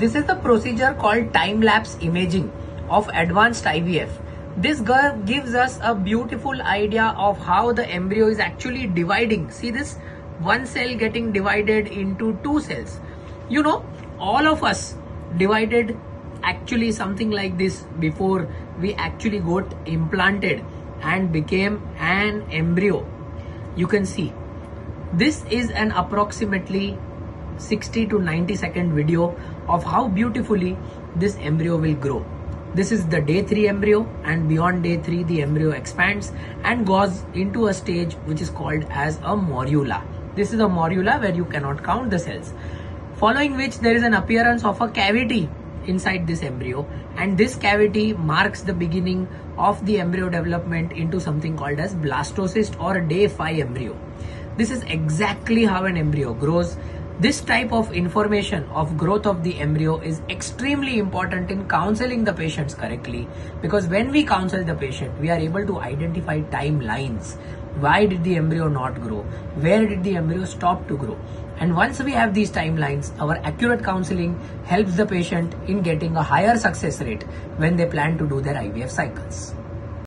This is the procedure called time-lapse imaging of advanced IVF. This gives us a beautiful idea of how the embryo is actually dividing. See this? One cell getting divided into two cells. You know, all of us divided actually something like this before we actually got implanted and became an embryo. You can see this is an approximately 60 to 90 second video of how beautifully this embryo will grow. This is the day 3 embryo and beyond day 3 the embryo expands and goes into a stage which is called as a morula. This is a morula where you cannot count the cells. Following which there is an appearance of a cavity inside this embryo and this cavity marks the beginning of the embryo development into something called as blastocyst or day 5 embryo. This is exactly how an embryo grows. This type of information of growth of the embryo is extremely important in counseling the patients correctly because when we counsel the patient, we are able to identify timelines. Why did the embryo not grow? Where did the embryo stop to grow? And once we have these timelines, our accurate counseling helps the patient in getting a higher success rate when they plan to do their IVF cycles.